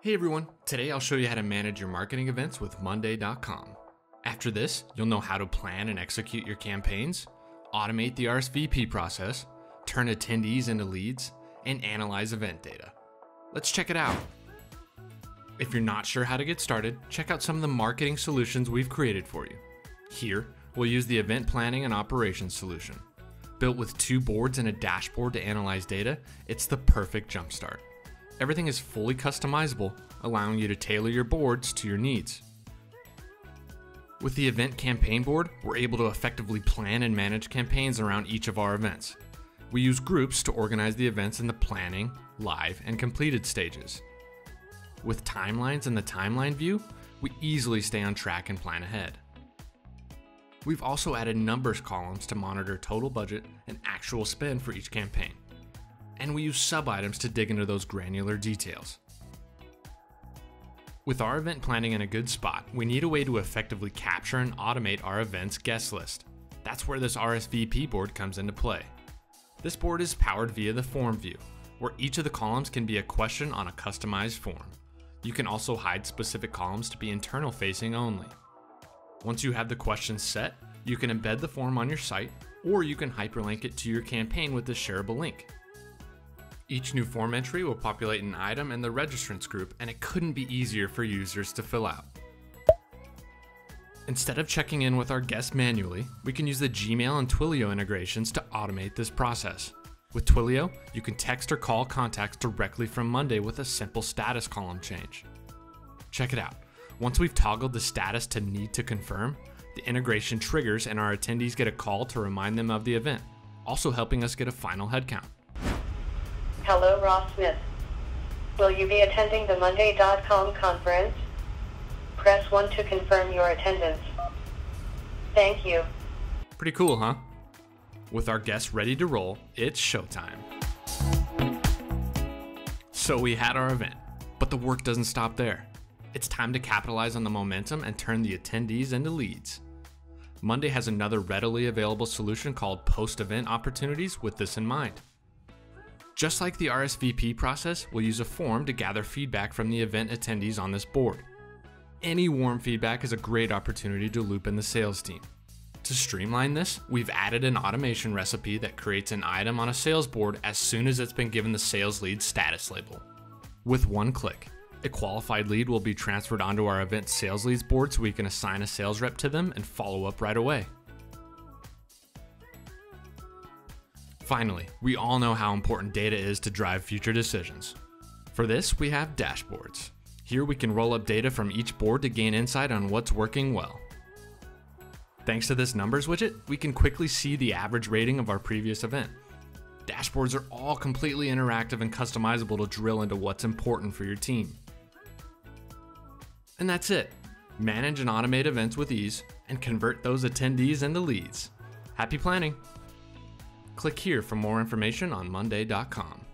Hey everyone, today I'll show you how to manage your marketing events with Monday.com. After this, you'll know how to plan and execute your campaigns, automate the RSVP process, turn attendees into leads, and analyze event data. Let's check it out. If you're not sure how to get started, check out some of the marketing solutions we've created for you. Here, we'll use the event planning and operations solution. Built with two boards and a dashboard to analyze data, it's the perfect jumpstart. Everything is fully customizable, allowing you to tailor your boards to your needs. With the event campaign board, we're able to effectively plan and manage campaigns around each of our events. We use groups to organize the events in the planning, live, and completed stages. With timelines in the timeline view, we easily stay on track and plan ahead. We've also added numbers columns to monitor total budget and actual spend for each campaign and we use sub-items to dig into those granular details. With our event planning in a good spot, we need a way to effectively capture and automate our event's guest list. That's where this RSVP board comes into play. This board is powered via the form view, where each of the columns can be a question on a customized form. You can also hide specific columns to be internal facing only. Once you have the questions set, you can embed the form on your site, or you can hyperlink it to your campaign with the shareable link. Each new form entry will populate an item in the registrants group, and it couldn't be easier for users to fill out. Instead of checking in with our guests manually, we can use the Gmail and Twilio integrations to automate this process. With Twilio, you can text or call contacts directly from Monday with a simple status column change. Check it out. Once we've toggled the status to need to confirm, the integration triggers and our attendees get a call to remind them of the event, also helping us get a final headcount. Hello, Ross Smith. Will you be attending the Monday.com conference? Press 1 to confirm your attendance. Thank you. Pretty cool, huh? With our guests ready to roll, it's showtime. So we had our event, but the work doesn't stop there. It's time to capitalize on the momentum and turn the attendees into leads. Monday has another readily available solution called post event opportunities with this in mind. Just like the RSVP process, we'll use a form to gather feedback from the event attendees on this board. Any warm feedback is a great opportunity to loop in the sales team. To streamline this, we've added an automation recipe that creates an item on a sales board as soon as it's been given the sales lead status label. With one click, a qualified lead will be transferred onto our event sales leads board so we can assign a sales rep to them and follow up right away. Finally, we all know how important data is to drive future decisions. For this, we have dashboards. Here we can roll up data from each board to gain insight on what's working well. Thanks to this numbers widget, we can quickly see the average rating of our previous event. Dashboards are all completely interactive and customizable to drill into what's important for your team. And that's it. Manage and automate events with ease and convert those attendees into leads. Happy planning! Click here for more information on Monday.com.